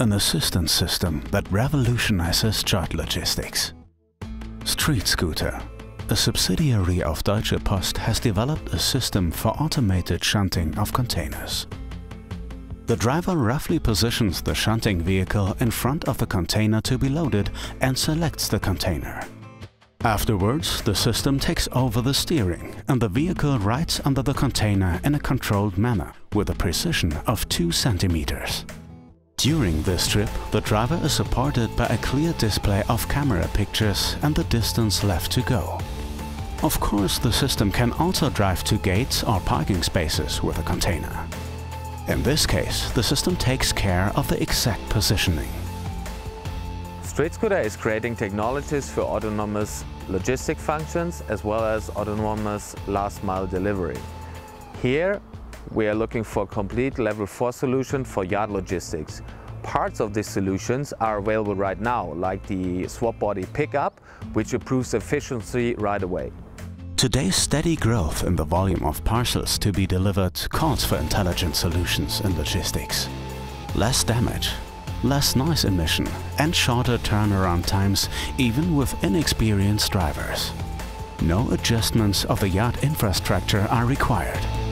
an assistance system that revolutionizes yard logistics. StreetScooter, a subsidiary of Deutsche Post has developed a system for automated shunting of containers. The driver roughly positions the shunting vehicle in front of the container to be loaded and selects the container. Afterwards, the system takes over the steering and the vehicle rides under the container in a controlled manner with a precision of 2 centimeters. During this trip, the driver is supported by a clear display of camera pictures and the distance left to go. Of course, the system can also drive to gates or parking spaces with a container. In this case, the system takes care of the exact positioning. StreetScooter is creating technologies for autonomous logistic functions as well as autonomous last mile delivery. Here we are looking for a complete level 4 solution for yard logistics. Parts of these solutions are available right now, like the swap body pickup, which improves efficiency right away. Today's steady growth in the volume of parcels to be delivered calls for intelligent solutions in logistics. Less damage, less noise emission and shorter turnaround times even with inexperienced drivers. No adjustments of the yard infrastructure are required.